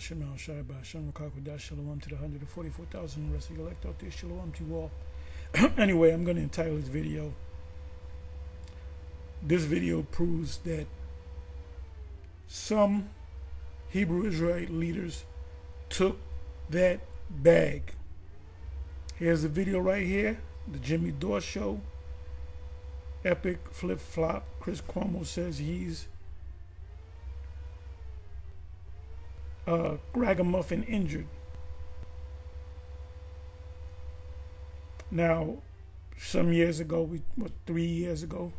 Shemal Shai Ba'Shem Rakakudah Shalom to the 144,000 rest of you elect out there. Shalom to you all. anyway, I'm going to entitle this video. This video proves that some Hebrew Israelite leaders took that bag. Here's the video right here the Jimmy Dore Show. Epic flip flop. Chris Cuomo says he's uh, Ragamuffin injured. Now, some years ago, we what three years ago,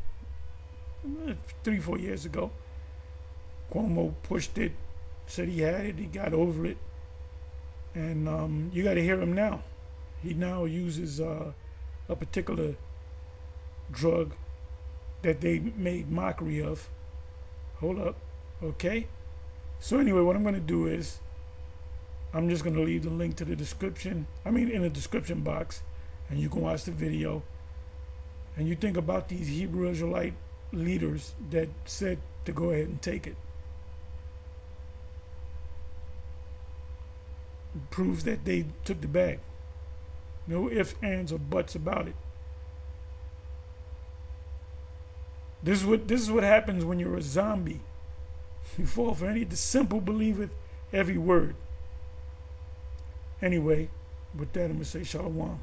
three four years ago, Cuomo pushed it, said he had it, he got over it, and um, you got to hear him now. He now uses uh, a particular drug that they made mockery of. Hold up, okay. So anyway, what I'm going to do is I'm just going to leave the link to the description. I mean, in the description box, and you can watch the video. And you think about these Hebrew Israelite leaders that said to go ahead and take it. it proves that they took the bag. No ifs, ands, or buts about it. This is what this is what happens when you're a zombie. You fall for any the simple believeth every word. Anyway, with that I'm gonna say shalom.